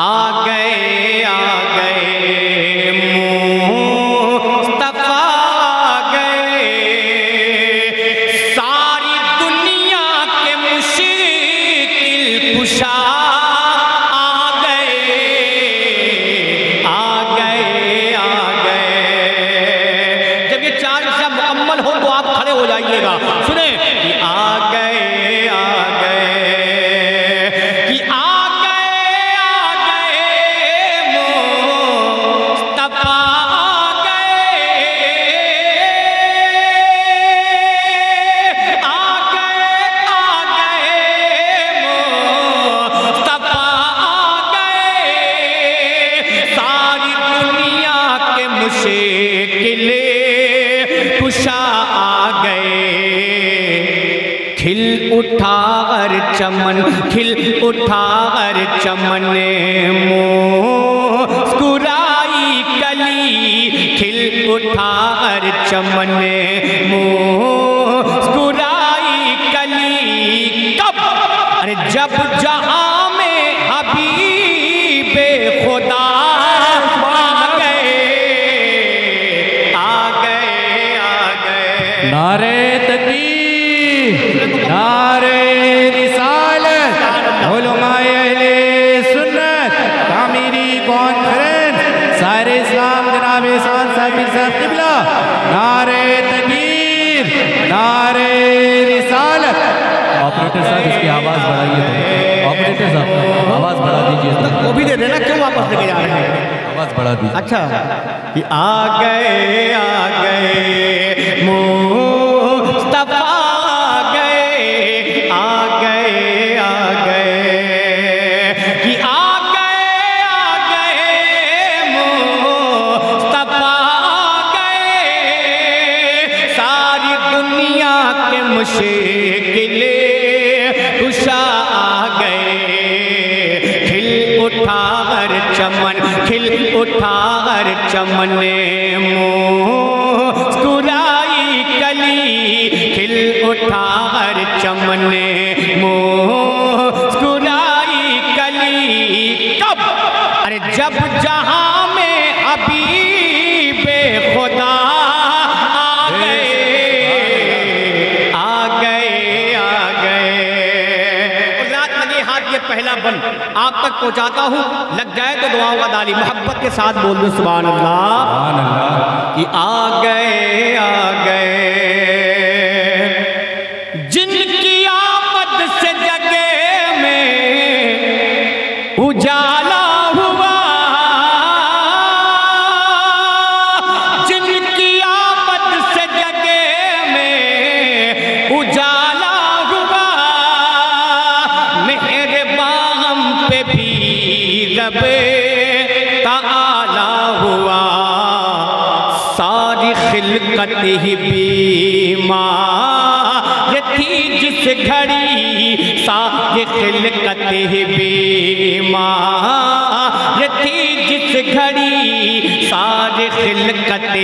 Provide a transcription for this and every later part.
आ गए जब जहाँ वापस लेके जा रहे हैं। आवाज़ बढ़ा दी। अच्छा। आ गए आ गए मुस्तफ़ा पहुंचाता हूँ लग जाए तो दुआओं का दाली मोहब्बत के साथ बोल दो सुबह अल्लाह। कि आ गए आ गए।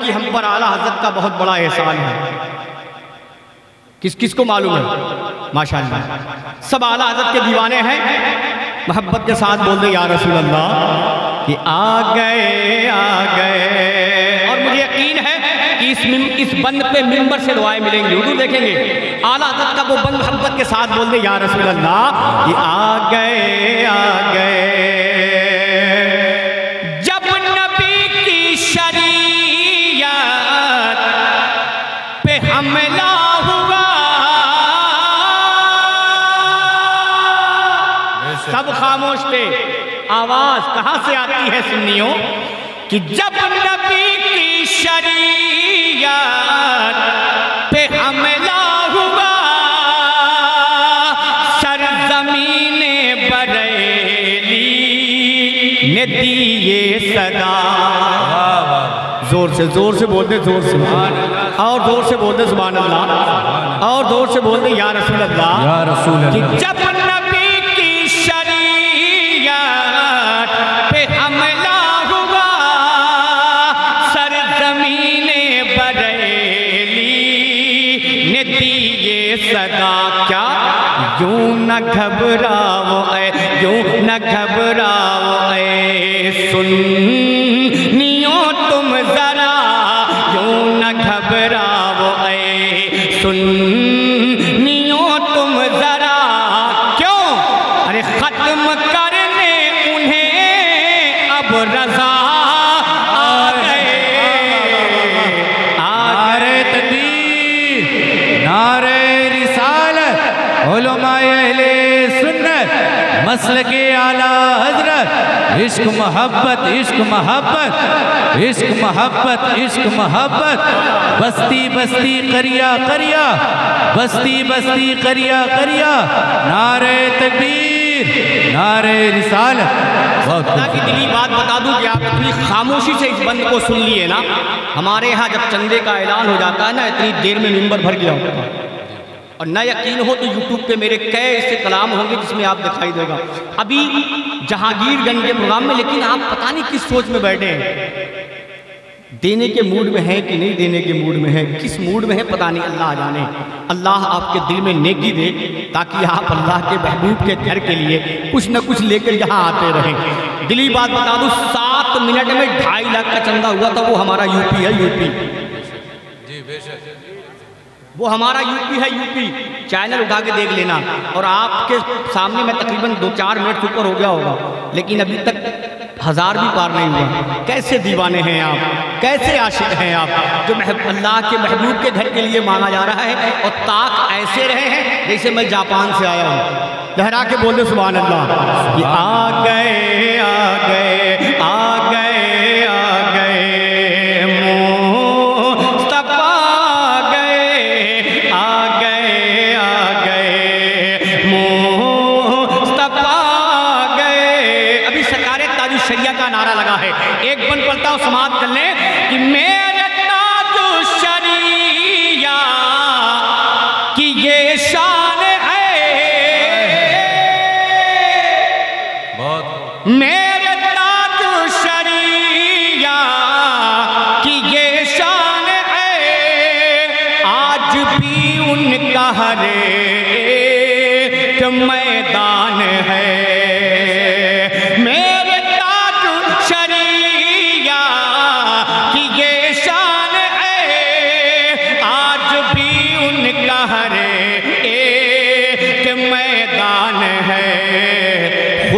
कि हम पर आला हज़रत का बहुत बड़ा एहसान है। किस किस को मालूम है? माशाल्लाह। सब आला हज़रत के दीवाने हैं। मोहब्बत के साथ बोल दे, या रसूल अल्लाह कि आ गए आ गए। और मुझे यकीन है कि इस इस बंद पे मिंबर से दुआएँ मिलेंगी। हुजूर देखेंगे। आला हज़रत का वो बंद मोहब्बत के साथ बोल दे, या रसूल अल्लाह कि आ गए आ गए। सब खामोश थे। आवाज़ कहाँ से आती है सुन्नियों? कि जब नबी की शरीयत पे हमला हुआ सरजमीन बरेली ने दी ये सदा। ज़ोर से ज़ोर से बोलते ज़ोर से। और ज़ोर से बोलते सुबह अल्लाह। और ज़ोर से बोलते या रसूल अल्लाह या रसूल जब घबराओ, ऐ यूँ न घबराओ, ऐ, सुन्नियो तुम जरा यूँ न घबराओ, ऐ, सुन्नियो तुम जरा, क्यों? अरे खत्म करने उन्हें अब रजा नारे तकबीर मसल के आला हज़रत। इश्क मोहब्बत इश्क मोहब्बत इश्क मोहब्बत इश्क मोहब्बत। बस्ती बस्ती, करिया करिया। बस्ती बस्ती, करिया करिया। नारे तकबीर, नारे बहुत की दिली बात बता दूँ कि आप इतनी खामोशी से इस बंद को सुन लिए ना। हमारे यहाँ जब चंदे का ऐलान हो जाता है ना, इतनी देर में मिंबर भर गया होता है और न यकीन हो तो यूट्यूब पे मेरे कई ऐसे कलाम होंगे जिसमें आप दिखाई देगा। अभी जहांगीरगंज के प्रोग्राम में, लेकिन आप पता नहीं किस सोच में बैठे हैं। देने के मूड में है कि नहीं देने के मूड में है? किस मूड में है? पता नहीं, अल्लाह जाने। अल्लाह आपके दिल में नेकी दे, ताकि आप अल्लाह के महबूब के घर के लिए कुछ न कुछ लेकर यहाँ आते रहें। दिली बात बता दूँ, सात मिनट में ढाई लाख का चंदा हुआ था, वो हमारा यूपी है, यूपी। जी, बेशक। वो हमारा यूपी है यूपी। चैनल उठा के देख लेना। और आपके सामने में तकरीबन दो चार मिनट ऊपर हो गया होगा। लेकिन अभी तक हज़ार भी पार नहीं हुआ। कैसे दीवाने हैं आप? कैसे आशिक हैं आप? जो अल्लाह के महबूब के घर के लिए माना जा रहा है और ताक ऐसे रहे हैं जैसे मैं जापान से आया हूँ। लहरा के बोल सुबह अल्लाह। आ गए आ गए।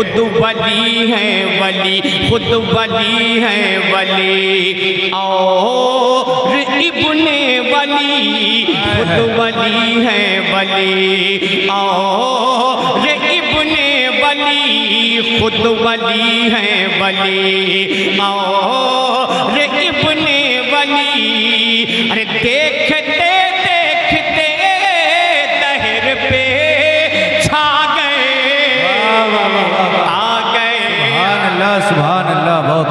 खुद वली है वली खुद वली है वली। और इब्ने वली खुद वली है वली। और इब्ने वली खुद वली है वली। और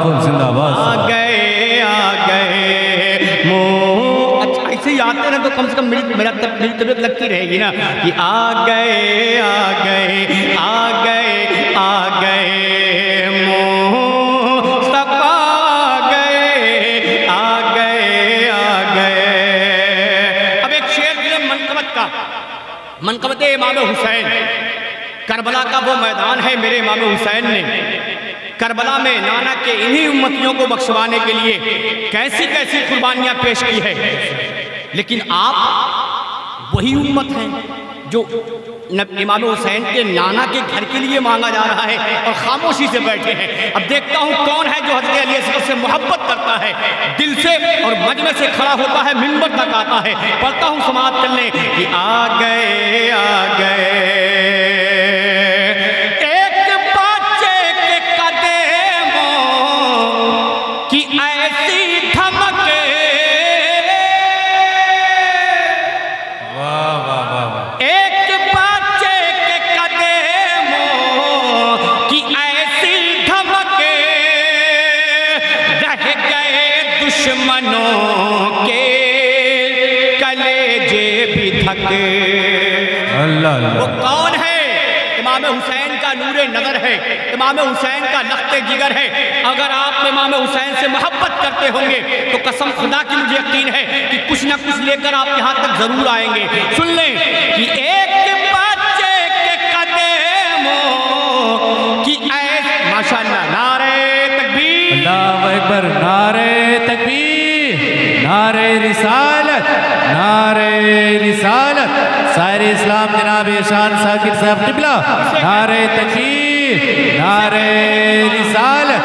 जिंदाबाद। आ गए आ गए अच्छा ऐसे ही आते रहे तो कम से कम मेरी मेरा तब मेरी तबीयत लगती रहेगी ना। कि आ गए आ गए आ गए आ गए, मोह। आ गए आ गए अब एक शेर का। मनकबत इमाम हुसैन। करबला का वो मैदान है मेरे इमाम हुसैन ने। करबला में नाना के इन्हीं उम्मतियों को बख्शवाने के लिए कैसी कैसी कुर्बानियाँ पेश की है। लेकिन आप वही उम्मत हैं जो इमाम हुसैन के नाना के घर के लिए मांगा जा रहा है और खामोशी से बैठे हैं। अब देखता हूँ कौन है जो हज़रत अली असगर से मोहब्बत करता है। दिल से और मजमे से खड़ा होता है, मिंबर तक आता है। पढ़ता हूँ समाप्त करने कि आ गए आ गए। दुश्मनों के कलेजे भी थके अल्लाह। वो कौन है? इमाम हुसैन का नूरे नज़र है। इमाम हुसैन का लखते जिगर है। अगर आप इमाम हुसैन से मोहब्बत करते होंगे तो कसम खुदा की मुझे यकीन है कि कुछ ना कुछ लेकर आप यहाँ तक ज़रूर आएँगे। सुन लें कि एक बच्चे के कदमों की ऐस माशाल्लाह नारे तकबीर। अल्लाह अकबर नारे नारे रिसालत नारे रिसालत। सारे इस्लाम जनाब शान साकिब साहब किबला नारे तकबीर, नारे रिसालत।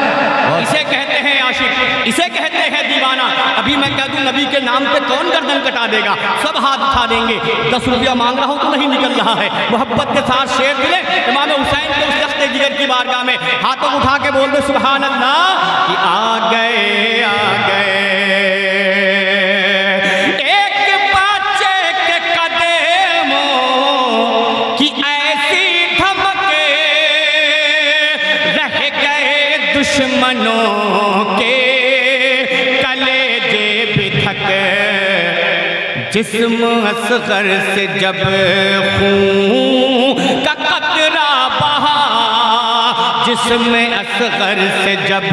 इसे कहते हैं आशिक, इसे कहते हैं दीवाना। अभी मैं कह दूँ, नबी के नाम पे कौन गर्दन कटा देगा? सब हाथ उठा देंगे। दस रुपया मांग रहा हूँ तो नहीं निकल रहा है। मोहब्बत के साथ शेर मिले, इमाम हुसैन के उस जिगर की बारगाह में हाथों उठा के बोल दो सुबहान अल्लाह कि आ गए आ गए। एक जिस्म असगर से जब खून जिस्म असगर से जब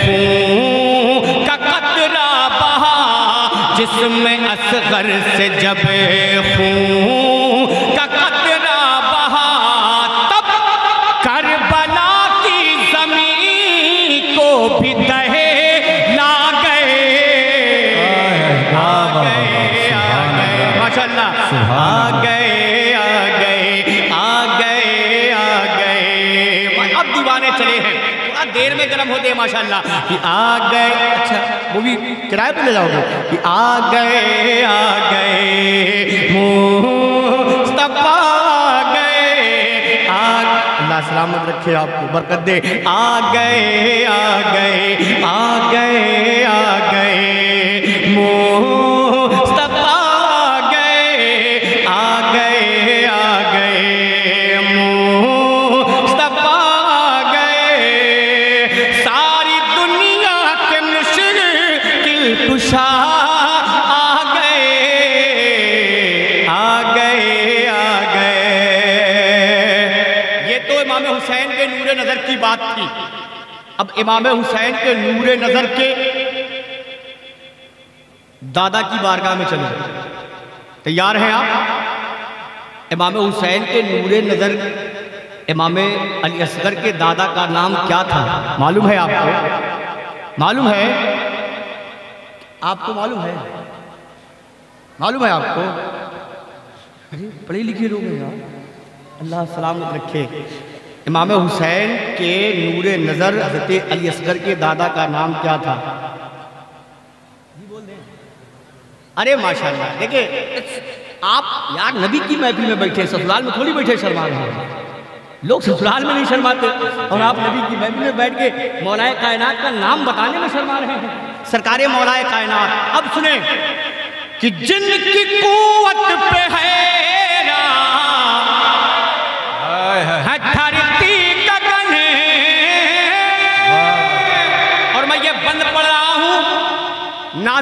खून का कतरा बहा जिसमें असगर से जब खून माशाल्लाह, कि आ गए अच्छा वो भी किराए पे ले जाओगे? कि आ गए आ गए, मुस्तफ़ा सलामत रखे आपको, बरकत दे, आ गए आ गए, आ इमाम हुसैन के नूरे नज़र के दादा की बारगाह में चलो तैयार हैं आप? इमाम हुसैन के नूरे नज़र इमाम अली असगर के दादा का नाम क्या था? मालूम है आपको? मालूम है? आपको मालूम है? मालूम है आपको? अरे, पढ़े लिखे लोग हैं यार। अल्लाह सलामत रखे। इमाम हुसैन के नूर नज़र हज़रत अली असगर के दादा का नाम क्या था? अरे माशाल्लाह, देखिए, आप यार नबी की महफिल में बैठे, ससुराल में थोड़ी बैठे शर्मा रहे लोग ससुराल में नहीं शर्माते, और आप नबी की महफिल में बैठ के मौलाए कायनात का नाम बताने में शर्मा रहे हैं। सरकारे मौलाए कायनात, अब सुने कि जिनकी कुवत पे है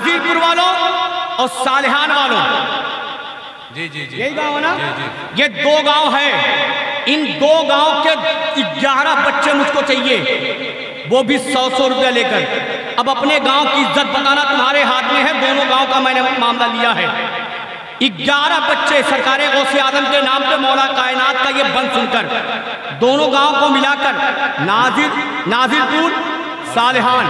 हूँ वालों और सालिहान वालों। जी जी जी। यही गाँव है ना? जी जी। ये दो गाँव है। इन दो गाँव के ग्यारह बच्चे मुझको चाहिए। वो भी सौ सौ रुपया लेकर। अब अपने गाँव की इज़्ज़त बताना तुम्हारे हाथ में है। दोनों गाँव का मैंने मामला लिया है। ग्यारह बच्चे सरकार गौसे आदम के नाम पे मौला कायनात का ये बंद सुनकर दोनों गाँव को मिलाकर नाजिर नाजिरपुर सालिहान?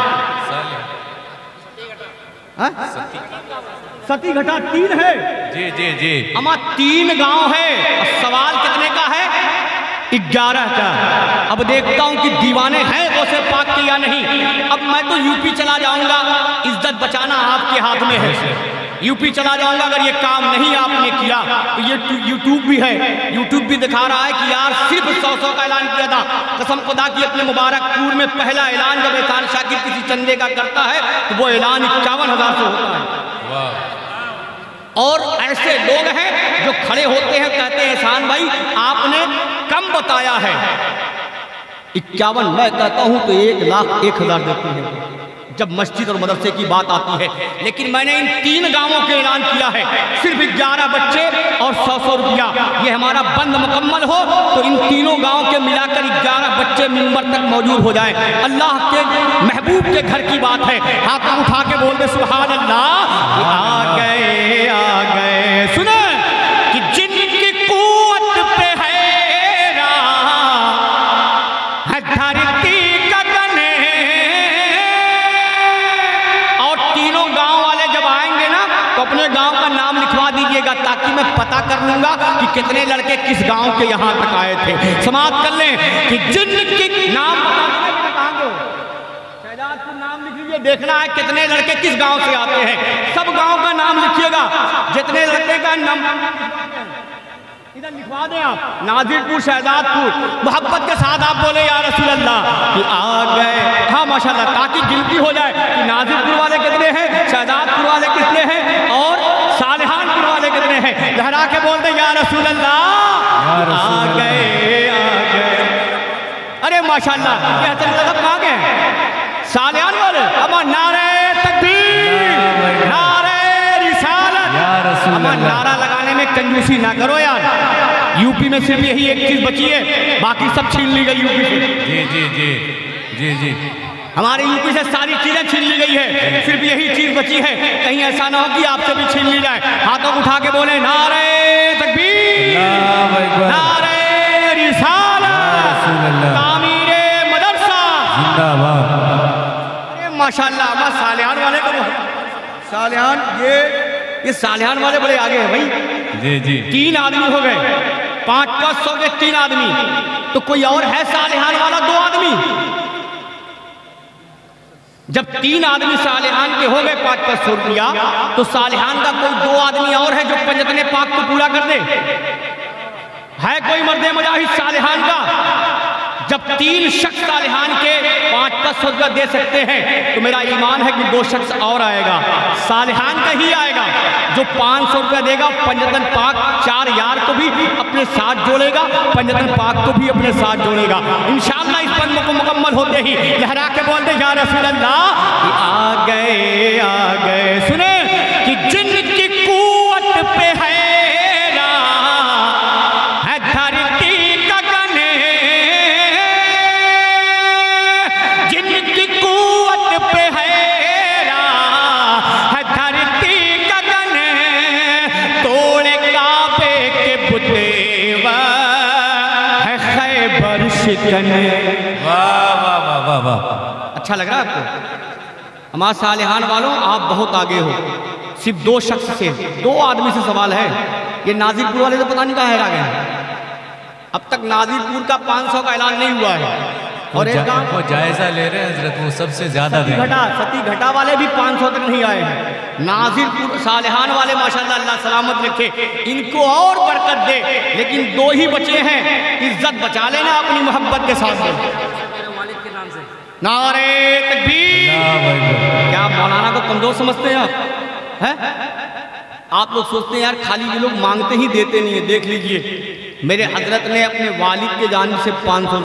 सती घटा तीन है। जी जी जी। अमा तीन गाँव है। सवाल कितने का है? ग्यारह का। अब देखता हूँ कि दीवाने हैं गौसे पाक के या नहीं। अब मैं तो यूपी चला जाऊँगा। इज़्ज़त बचाना आपके हाथ में है। यूपी चला जाऊँगा अगर ये काम नहीं आपने किया। तो ये यूट्यूब भी है। यूट्यूब भी दिखा रहा है कि यार सिर्फ़ सौ सौ का ऐलान किया था। कसम खुदा की अपने मुबारकपुर में पहला ऐलान जब एहसान शाकिर किसी चंदे का करता है तो वो ऐलान इक्यावन हज़ार से होता है। और ऐसे लोग हैं जो खड़े होते हैं कहते हैं एहसान भाई आपने कम बताया है। इक्यावन मैं कहता हूँ तो एक लाख एक हज़ार देते हैं। जब मस्जिद और मदरसे की बात आती है। लेकिन मैंने इन तीन गाँवों के ऐलान किया है। सिर्फ़ ग्यारह बच्चे और सौ सौ रुपया। ये हमारा बंद मुकम्मल हो तो इन तीनों गाँव के मिलाकर ग्यारह बच्चे मिंबर तक मौजूद हो जाएँ। अल्लाह के महबूब के घर की बात है। हाथ उठा के बोल दे सुबहान अल्लाह आ गए आ गए। सुने। कर लूँगा कि कितने लड़के किस गाँव के यहाँ तक आए थे। समाप्त कर लें कि जिनके नाम नाम लिख देखना है कितने लड़के किस गाँव से आते हैं। सब गाँव का नाम लिखिएगा, जितने लड़के का नाम इधर लिखवा दें आप, नाजिरपुर, शहजादपुर। मोहब्बत के साथ आप बोले, या रसूल अल्लाह कि आ गए। हाँ माशाल्लाह, ताकि गिनती हो जाए कि नाजिरपुर वाले कितने हैं, शहजादपुर वाले कितने हैं और सालिहानपुर वाले कितने लहरा के बोल दे या रसूल अल्लाह आ गए आ गए। अरे माशाल्लाह ये हसन साहब कहाँ गए? सालियान वाले अब नारे तकबीर नारे रिसालत। अब नारा लगाने में कंजूसी ना करो यार। यूपी में सिर्फ़ यही एक चीज़ बची है बाकी सब छीन ली गई यूपी से। जी जी जी जी जी। हमारे यूपी से सारी चीज़ें छीन ली गई है। सिर्फ़ यही चीज़ बची है। कहीं ऐसा ना हो कि आपसे भी छीन ली जाए। हाथों को उठा के बोले नारे तकबीर। नारे तामीरे मदरसा। जिंदाबाद। अरे माशाल्लाह बस सालिहान वाले को सालिहान ये ये सालिहान वाले बड़े आगे हैं भाई। जी जी। तीन आदमी हो गए। पाँच पाँच सौ के तीन आदमी। तो कोई और है सालिहान वाला? दो आदमी। जब तीन आदमी सालिहान के हो गए पाँच पाँच सौ रुपया तो सालिहान का कोई दो आदमी और है जो पंजतने पाक को पूरा कर दे? है कोई मर्द मुजाहिद सालिहान का? जब तीन शख्स सालिहान के पाँच पाँच सौ रुपया दे सकते हैं तो मेरा ईमान है कि दो शख्स और आएगा। सालिहान का ही आएगा, जो पाँच सौ रुपया देगा पंजतन पाक चार यार को भी अपने साथ जोड़ेगा पंजतन पाक को भी अपने साथ जोड़ेगा। इंशाल्लाह इस को मुकम्मल होते ही लहरा के बोलते, या रसूल अल्लाह आ गए आ गए। सुने कि जिनकी कुवत पे है धरती जिनकी पे है है के शिकन। अच्छा लग रहा है आपको? हमारे सालिहान वालों आप बहुत आगे हो। सिर्फ़ दो शख्स से दो आदमी से सवाल है। ये नाजिरपुर वाले तो पता नहीं कहाँ आ गए अब तक नाजिरपुर का 500 का ऐलान नहीं हुआ है। और एक गाँव वो जायजा ले रहे हैं हज़रत वो सबसे ज़्यादा सती घटा सती घटा वाले भी 500 तक नहीं आए हैं। नाजिरपुर सालिहान वाले माशाल्लाह अल्लाह सलामत रखे। इनको और बरकत दे लेकिन दो ही बचे हैं। इज़्ज़त बचा लेना अपनी मोहब्बत के साथ। नारे क्या आप मौलाना को कमज़ोर समझते हैं आप? है? आप लोग सोचते हैं यार, खाली ये लोग मांगते ही देते नहीं है, देख लीजिए। मेरे हज़रत ने अपने वालिद के जानब से पाँच सौ